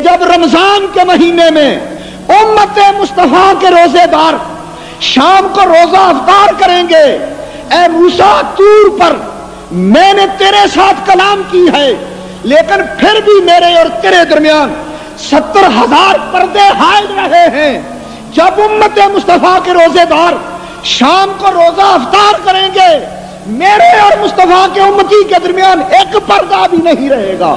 जब रमज़ान के महीने में उम्मत मुस्तफ़ा के रोजेदार शाम को रोजा अफतार करेंगे, ए मूसा, तूर पर मैंने तेरे साथ कलाम की है, लेकिन फिर भी मेरे और तेरे दरमियान सत्तर हज़ार पर्दे हाल रहे हैं। जब उम्मत मुस्तफ़ा के रोजेदार शाम को रोजा अफतार करेंगे, मेरे और मुस्तफ़ा के उम्मती के दरमियान एक पर्दा भी नहीं रहेगा।